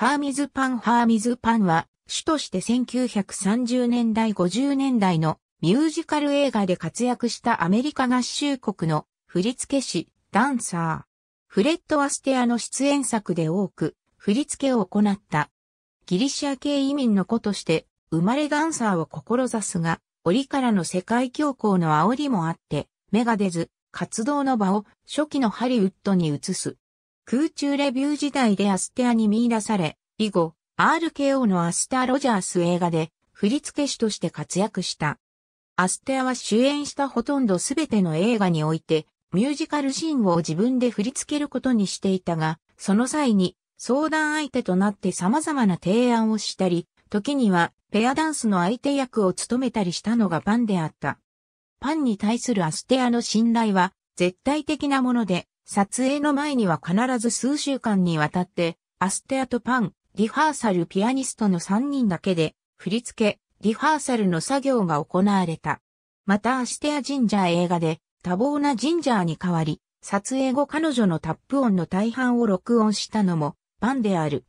ハーミズパンハーミズパンは、主として1930年代50年代のミュージカル映画で活躍したアメリカ合衆国の振付師、ダンサー。フレッド・アステアの出演作で多く振付を行った。ギリシア系移民の子として生まれダンサーを志すが、折からの世界恐慌の煽りもあって、芽が出ず、活動の場を初期のハリウッドに移す。空中レビュー時代でアステアに見出され、以後、RKO のアスター・ロジャース映画で振付師として活躍した。アステアは主演したほとんどすべての映画において、ミュージカルシーンを自分で振り付けることにしていたが、その際に相談相手となって様々な提案をしたり、時にはペアダンスの相手役を務めたりしたのがパンであった。パンに対するアステアの信頼は絶対的なもので、撮影の前には必ず数週間にわたって、アステアとパン、リハーサルピアニストの3人だけで、振り付け、リハーサルの作業が行われた。またアステアジンジャー映画で、多忙なジンジャーに代わり、撮影後彼女のタップ音の大半を録音したのも、パンである。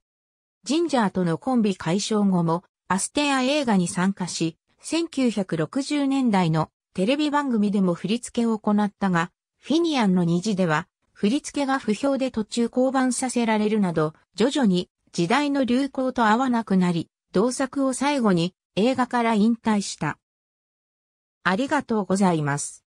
ジンジャーとのコンビ解消後も、アステア映画に参加し、1960年代のテレビ番組でも振り付けを行ったが、フィニアンの虹では、振り付けが不評で途中降板させられるなど、徐々に時代の流行と合わなくなり、同作を最後に映画から引退した。ありがとうございます。